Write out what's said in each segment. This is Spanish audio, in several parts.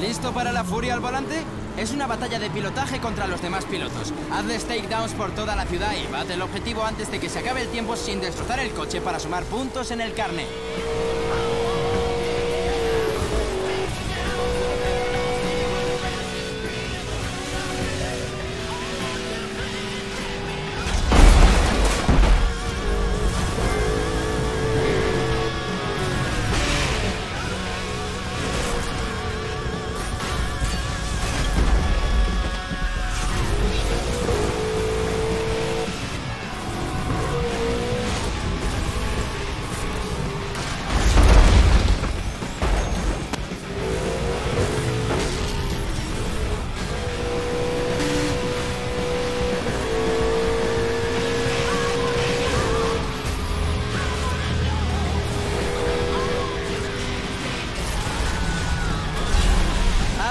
¿Listo para la furia al volante? Es una batalla de pilotaje contra los demás pilotos. Hazles takedowns por toda la ciudad y bate el objetivo antes de que se acabe el tiempo sin destrozar el coche para sumar puntos en el carnet.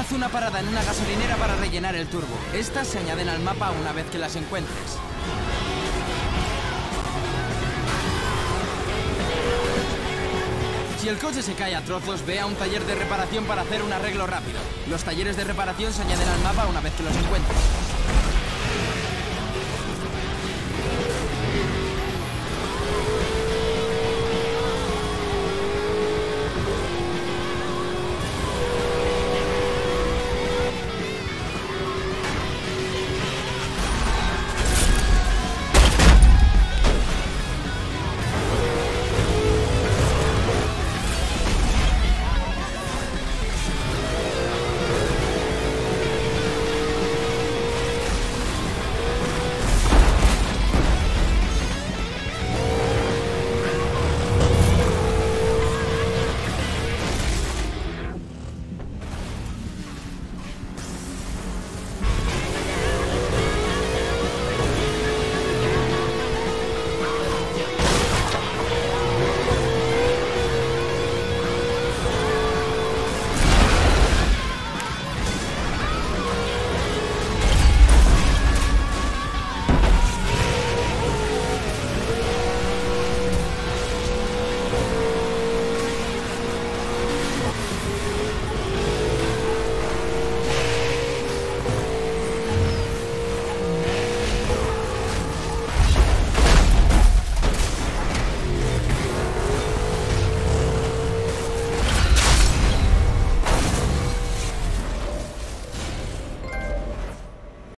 Haz una parada en una gasolinera para rellenar el turbo. Estas se añaden al mapa una vez que las encuentres. Si el coche se cae a trozos, ve a un taller de reparación para hacer un arreglo rápido. Los talleres de reparación se añaden al mapa una vez que los encuentres.